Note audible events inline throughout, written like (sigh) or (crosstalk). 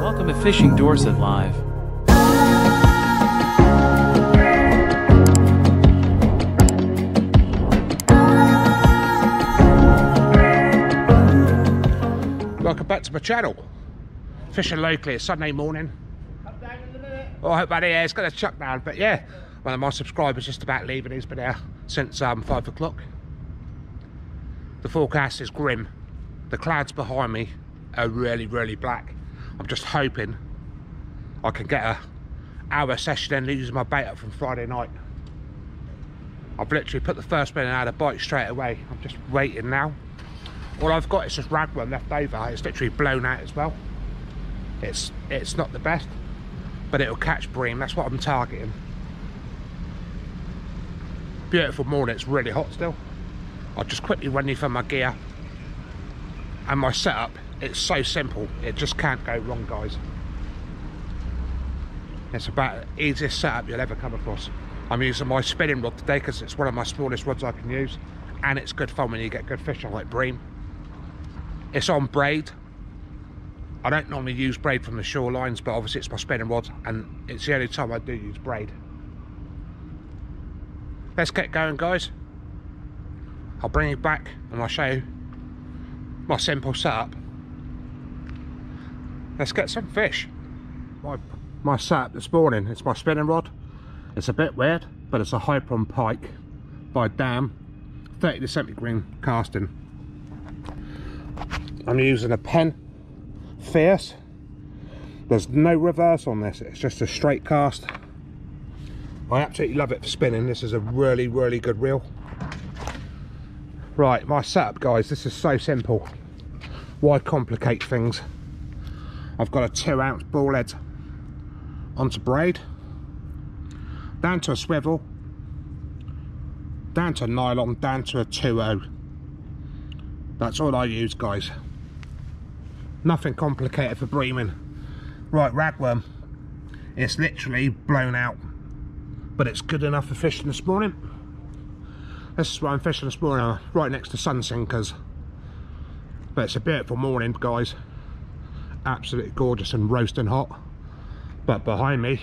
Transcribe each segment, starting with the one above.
Welcome to Fishing Dorset Live. Welcome back to my channel. Fishing locally, it's Sunday morning. Oh, I hope that yeah, it's got a chuck down, but yeah, one of my subscribers just about leaving. He's been there since um, five o'clock. The forecast is grim. The clouds behind me are really, really black. I'm just hoping I can get a hour session and lose my bait up from Friday night. I've literally put the first bin out of bite straight away. I'm just waiting now. All I've got is just ragworm left over. It's literally blown out as well. It's it's not the best, but it'll catch bream. That's what I'm targeting. Beautiful morning. It's really hot still. I'll just quickly run you through my gear and my setup. It's so simple. It just can't go wrong, guys. It's about the easiest setup you'll ever come across. I'm using my spinning rod today because it's one of my smallest rods I can use and it's good fun when you get good fish on like bream. It's on braid. I don't normally use braid from the shorelines, but obviously it's my spinning rod and it's the only time I do use braid. Let's get going, guys. I'll bring you back and I'll show you my simple setup. Let's get some fish. My, my setup this morning, it's my spinning rod. It's a bit weird, but it's a Hypron pike by Dam, 30 to 70 grain casting. I'm using a Penn Fierce. There's no reverse on this, it's just a straight cast. I absolutely love it for spinning. This is a really, really good reel. Right, my setup, guys, this is so simple. Why complicate things? I've got a two ounce ball head onto braid, down to a swivel, down to nylon, down to a 2.0. That's all I use, guys. Nothing complicated for breaming. Right, ragworm. It's literally blown out. But it's good enough for fishing this morning. This is why I'm fishing this morning, uh, right next to Sunseekers. But it's a beautiful morning, guys. Absolutely gorgeous and roasting hot. But behind me,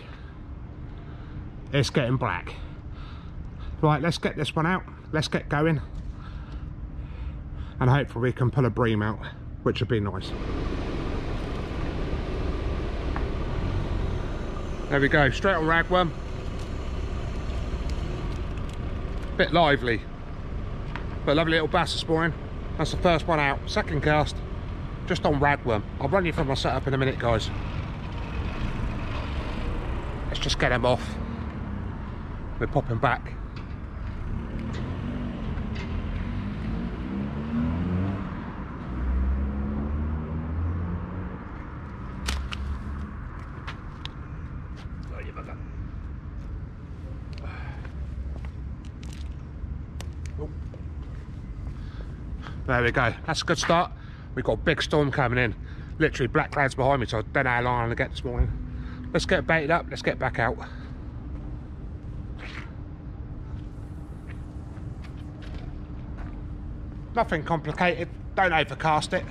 it's getting black. Right, let's get this one out. Let's get going. And hopefully we can pull a bream out, which would be nice. There we go, straight on ragworm. Bit lively, but lovely little bass this morning. That's the first one out. Second cast, just on ragworm. I'll run you through my setup in a minute, guys. Let's just get them off. We're popping back. There we go. That's a good start. We've got a big storm coming in. Literally black clouds behind me, so I don't know how long I'm gonna get this morning. Let's get baited up. Let's get back out. Nothing complicated. Don't overcast it.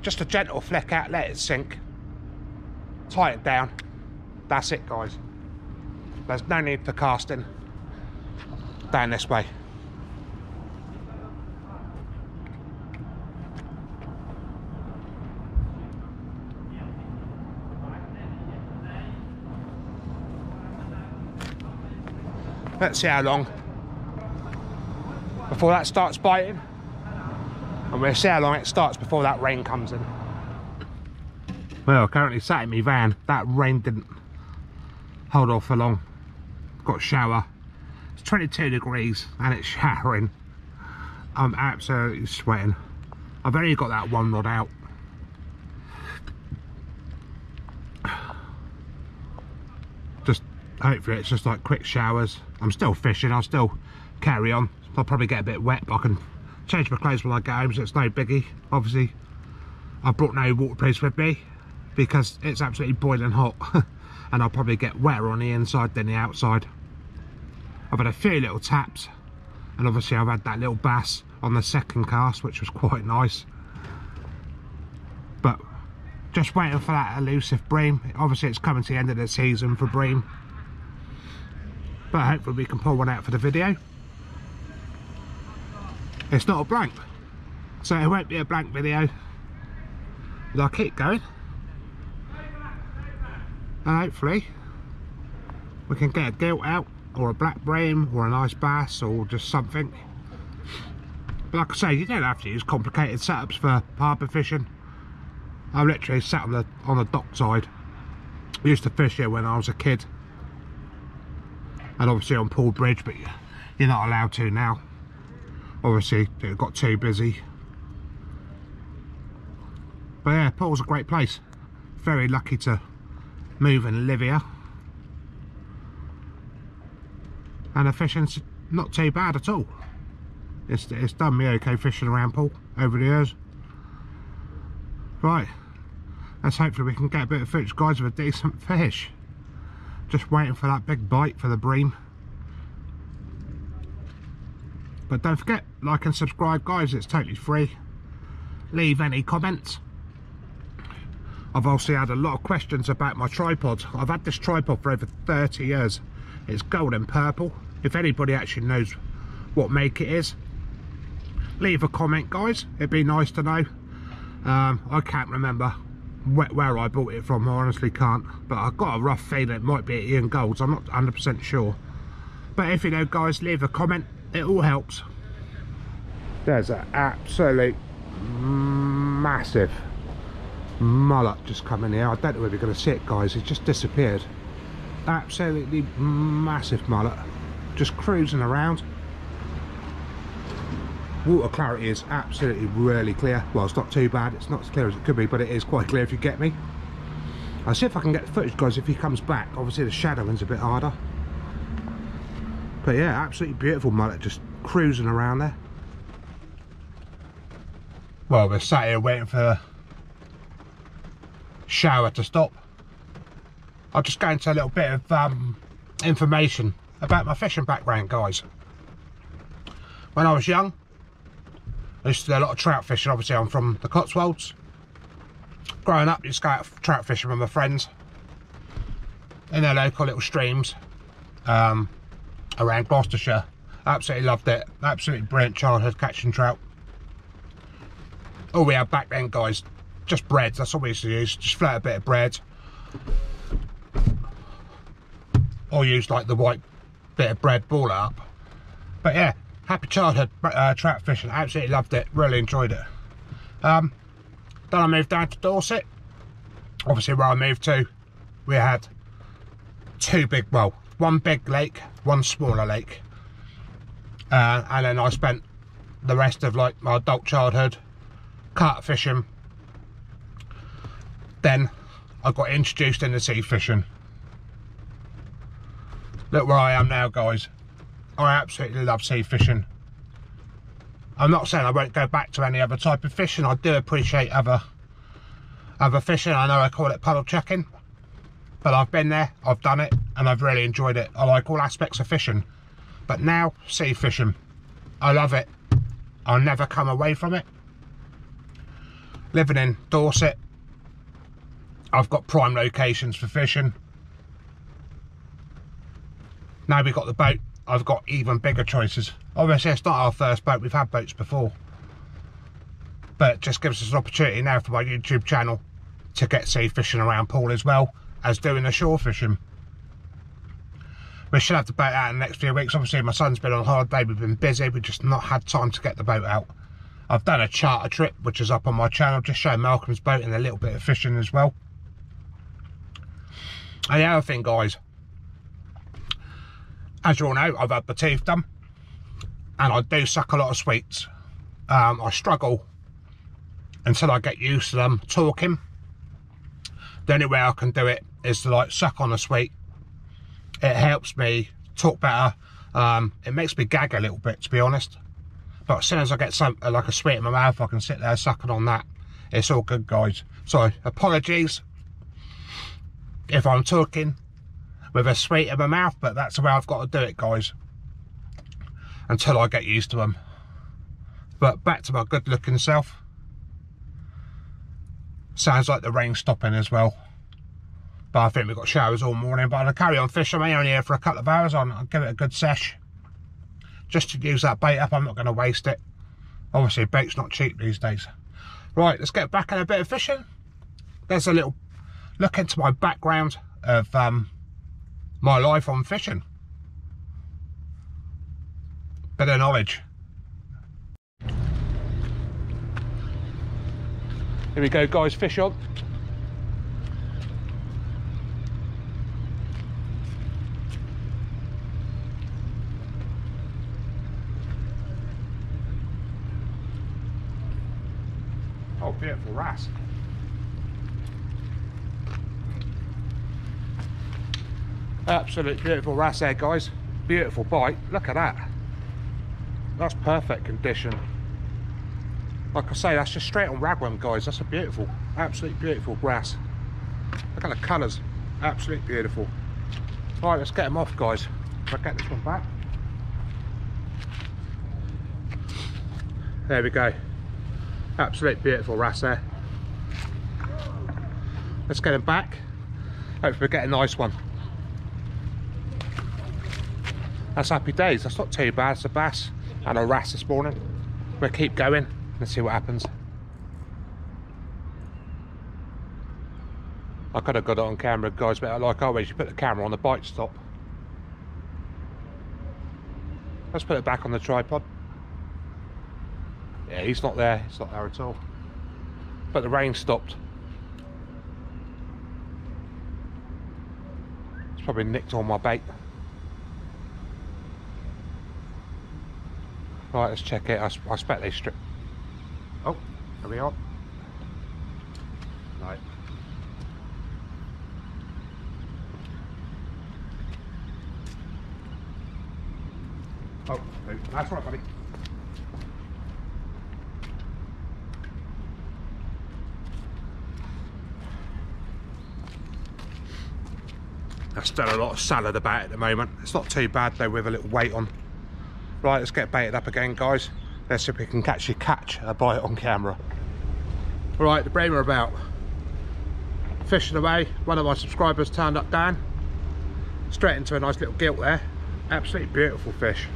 Just a gentle flick out. Let it sink. Tie it down. That's it, guys. There's no need for casting. Down this way. Let's see how long before that starts biting. And we'll see how long it starts before that rain comes in. Well, currently sat in my van. That rain didn't hold off for long. Got a shower. It's 22 degrees and it's showering. I'm absolutely sweating. I've only got that one rod out. Just hopefully it's just like quick showers. I'm still fishing, I'll still carry on. I'll probably get a bit wet, but I can change my clothes when I get home, so it's no biggie. Obviously, I've brought no waterproofs with me because it's absolutely boiling hot. (laughs) and I'll probably get wetter on the inside than the outside. I've had a few little taps, and obviously I've had that little bass on the second cast, which was (laughs) quite nice. But Just waiting for that elusive bream. Obviously it's coming to the end of the season for bream. But hopefully we can pull one out for the video. It's not a blank. So it won't be a blank video. But I'll keep going. And hopefully we can get a gilt out or a black bream or a nice bass or just something. But like I say, you don't have to use complicated setups for harbour fishing. I literally sat on the on the dock side. Used to fish here when I was a kid. And obviously on Poole Bridge, but you're not allowed to now. Obviously, it got too busy. But yeah, Poole's a great place. Very lucky to move and live here. And the fishing's not too bad at all. It's, it's done me okay fishing around Poole over the years. Right, let's hopefully we can get a bit of footage guys with a decent fish. Just waiting for that big bite for the bream. But don't forget, like and subscribe guys, it's totally free. Leave any comments. I've also had a lot of questions about my tripod. I've had this tripod for over 30 years. It's gold and purple. If anybody actually knows what make it is, leave a comment guys. It'd be nice to know. Um, I can't remember where, I bought it from. I honestly can't. But I've got a rough feeling it might be at Ian Gold's. I'm not 100% sure. But if you know guys, leave a comment. It all helps. There's an absolute massive mullet just coming here. I don't know whether you're going to see it guys. It just disappeared absolutely massive mullet just cruising around water clarity is absolutely really clear. Well it's not too bad. It's not as clear as it could be but it is quite clear if you get me. I'll see if I can get the footage guys if he comes back. Obviously the shadowing's a bit harder. But yeah absolutely beautiful mullet just cruising around there. Well we're sat here waiting for shower to stop. I'll just go into a little bit of um, information about my fishing background, guys. When I was young, I used to do a lot of trout fishing. Obviously, I'm from the Cotswolds. Growing up, used to go out trout fishing with my friends in their local little streams um, around Gloucestershire. Absolutely loved it. Absolutely brilliant childhood catching trout. All we had back then, guys, just bread. That's all we used to use. Just flat a bit of bread or use like the white bit of bread ball up but yeah happy childhood uh, trout fishing. Absolutely loved it. Really enjoyed it. Um, then I moved down to Dorset. Obviously where I moved to we had two big well one big lake one smaller lake. Uh, and then I spent the rest of like my adult childhood carp fishing. Then I got introduced into sea fishing. Look where I am now guys I absolutely love sea fishing. I'm not saying I won't go back to any other type of fishing. I do appreciate other other fishing. I know I call it puddle checking but I've been there I've done it and I've really enjoyed it. I like all aspects of fishing but now sea fishing. I love it. I'll never come away from it. Living in Dorset I've got prime locations for fishing. Now we've got the boat, I've got even bigger choices. Obviously, it's not our first boat, we've had boats before. But just gives us an opportunity now for my YouTube channel to get sea fishing around Poole as well as doing the shore fishing. We should have the boat out in the next few weeks. Obviously, my son's been on holiday, we've been busy, we've just not had time to get the boat out. I've done a charter trip, which is up on my channel, just showing Malcolm's boat and a little bit of fishing as well. And the other thing, guys, as you all know, I've had my teeth done and I do suck a lot of sweets. Um, I struggle until I get used to them talking. The only way I can do it is to like suck on a sweet. It helps me talk better. Um, it makes me gag a little bit, to be honest. But as soon as I get some like a sweet in my mouth, I can sit there sucking on that. It's all good, guys. So apologies if I'm talking with a sweet in my mouth, but that's the way I've got to do it, guys. Until I get used to them. But back to my good looking self. Sounds like the rain stopping as well. But I think we've got showers all morning. But I'll carry on fishing. I'm only here for a couple of hours. I'll, I'll give it a good sesh. Just to use that bait up. I'm not going to waste it. Obviously, bait's not cheap these days. Right, let's get back in a bit of fishing. There's a little look into my background of um, my life on fishing. Bit of knowledge. Here we go guys, fish on. Oh, beautiful wrasse. Absolute beautiful wrasse there, guys. Beautiful bike. Look at that. That's perfect condition. Like I say, that's just straight on ragworm, guys. That's a beautiful, absolutely beautiful wrasse. Look at the colours. Absolutely beautiful. All right, let's get them off, guys. If I get this one back. There we go. Absolute beautiful wrasse there. Let's get him back. Hopefully we get a nice one. That's happy days. That's not too bad. It's a bass and a wrasse this morning. We'll keep going. Let's see what happens. I could have got it on camera, guys, but like always, you put the camera on the bike stop. Let's put it back on the tripod. Yeah, he's not there. He's not there at all. But the rain stopped. It's probably nicked all my bait. Right, let's check it. I, I expect they strip. Oh, there we are. Right. Oh, that's right, buddy. I've done a lot of salad about at the moment. It's not too bad though with a little weight on. Right, let's get baited up again, guys. Let's see if we can actually catch a bite on camera. Right, the bream are about. Fishing away, one of my subscribers turned up down. Straight into a nice little gilt there. Absolutely beautiful fish.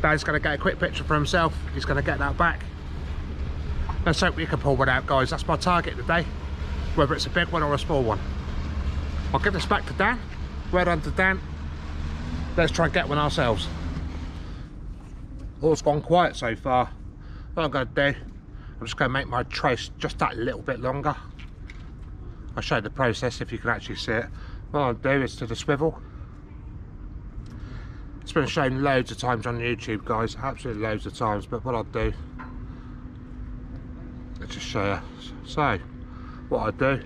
Dan's going to get a quick picture for himself. He's going to get that back. Let's hope we can pull one out, guys. That's my target today. Whether it's a big one or a small one. I'll give this back to Dan. Well done to Dan. Let's try and get one ourselves. All's gone quiet so far. What I'm going to do, I'm just going to make my trace just that little bit longer. I'll show you the process if you can actually see it. What I'll do is to the swivel. It's been shown loads of times on YouTube, guys, absolutely loads of times. But what I'll do, let's just show you. So, what I do,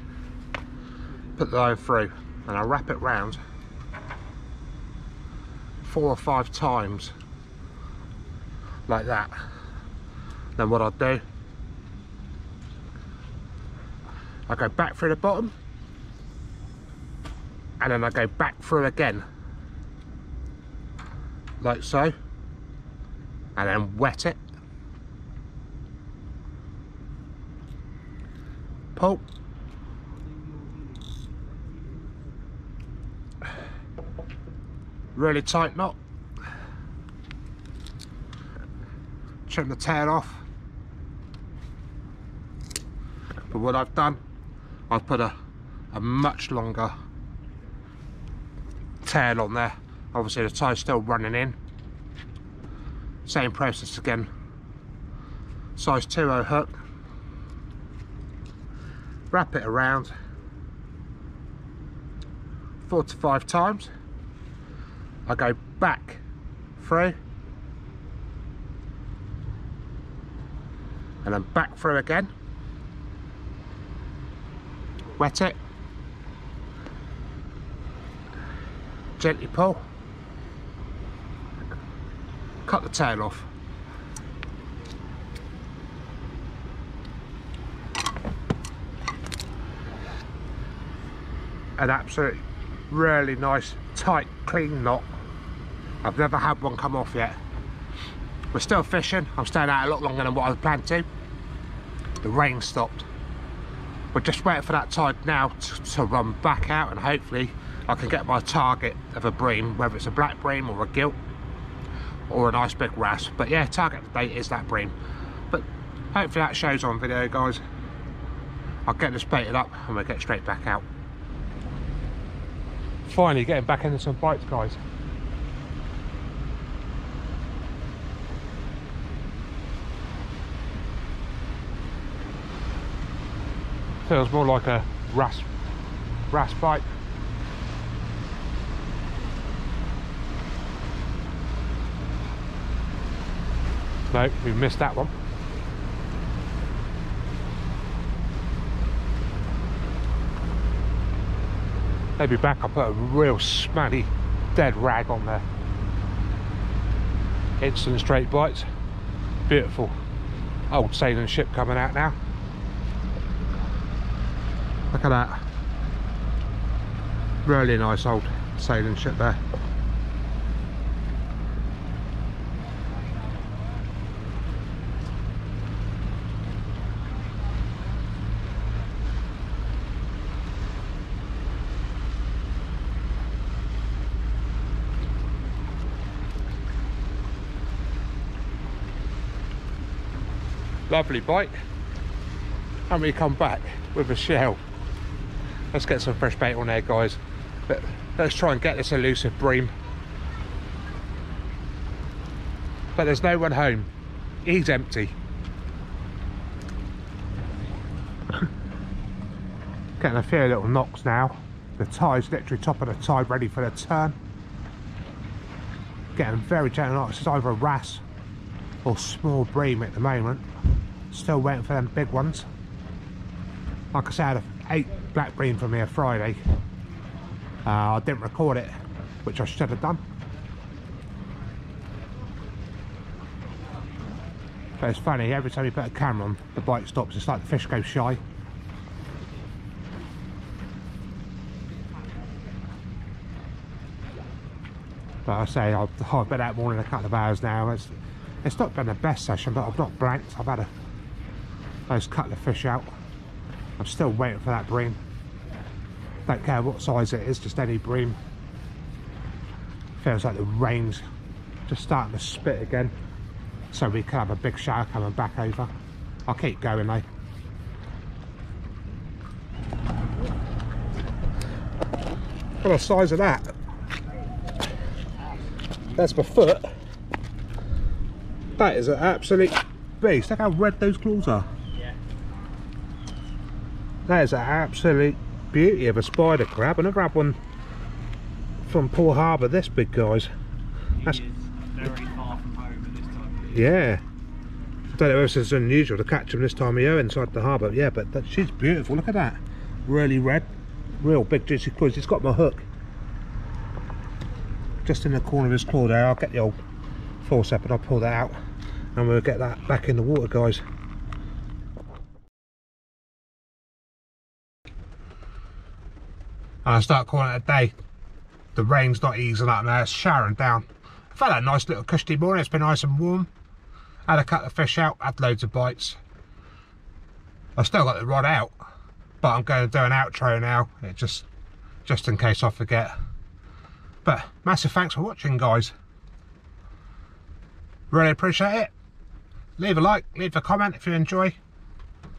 put the line through, and I wrap it round four or five times like that then what I'll do. I go back through the bottom and then I go back through again like so and then wet it. Pull. Really tight knot trim the tail off. But what I've done I've put a, a much longer tail on there. Obviously the tie's still running in. Same process again. Size 2 hook. Wrap it around four to five times. I go back through and then back through again. Wet it. Gently pull. Cut the tail off. An absolute really nice tight clean knot. I've never had one come off yet we're still fishing. I'm staying out a lot longer than what I planned to. The rain stopped. we're just waiting for that tide now to, run back out and hopefully I can get my target of a bream whether it's a black bream or a gilt or a nice big wrasse but yeah target today is that bream but hopefully that shows on video guys I'll get this baited up and we'll get straight back out finally getting back into some bites guys feels more like a wrasse wrasse bite no we missed that one. Maybe back I put a real smelly dead rag on there. Instant straight bites. Beautiful old sailing ship coming out now Look at that. Really nice old sailing ship there. Lovely bite. And we come back with a shell let's get some fresh bait on there guys. But let's try and get this elusive bream. But there's no one home. He's empty. (laughs) Getting a few little knocks now. The tide's literally top of the tide ready for the turn. Getting very gentle knocks it's either a wrasse or small bream at the moment. Still waiting for them big ones. Like I said eight black bream from here Friday. Uh, I didn't record it, which I should have done. But it's funny, every time you put a camera on, the bite stops, it's like the fish goes shy. But I say, I've, I've been out more than a couple of hours now. It's, it's not been the best session, but I've not blanked. I've had a those couple of fish out. I'm still waiting for that bream. Don't care what size it is, just any bream. Feels like the rain's just starting to spit again. So we could have a big shower coming back over. I'll keep going though. What the size of that? That's my foot. That is an absolute beast. Look how red those claws are. That is an absolute beauty of a spider crab. I never had one from Poole Harbour this big, guys. That's very far from home at this time Yeah. I don't know if it's unusual to catch them this time of year inside the harbour. Yeah, but that, she's beautiful. Look at that. Really red. Real big juicy claws. He's got my hook. Just in the corner of his claw there. I'll get the old forceps and I'll pull that out. And we'll get that back in the water, guys. And I start calling it a day. The rain's not easing up now, it's showering down. I've had a nice little cushy morning, it's been nice and warm. Had a cut of fish out, had loads of bites. I've still got the rod out, but I'm going to do an outro now, it just, just in case I forget. But massive thanks for watching guys. Really appreciate it. Leave a like, leave a comment if you enjoy.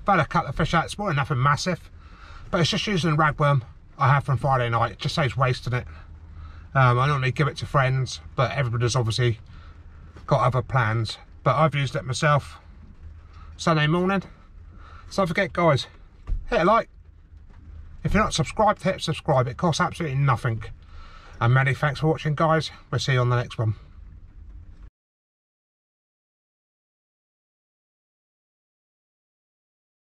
I've had a couple of fish out this morning, nothing massive. But it's just using a ragworm I have from Friday night. It just saves wasting it. Um, I normally give it to friends, but everybody's obviously got other plans. But I've used it myself Sunday morning. So don't forget, guys, hit a like. If you're not subscribed, hit subscribe. It costs absolutely nothing. And many thanks for watching, guys. We'll see you on the next one.